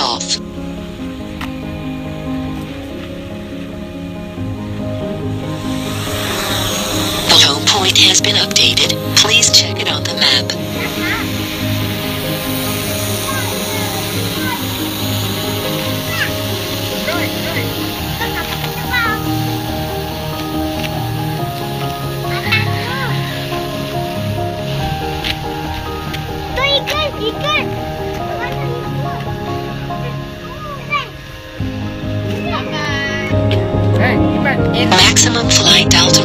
takeoff. The home point has been updated. Maximum flight altitude.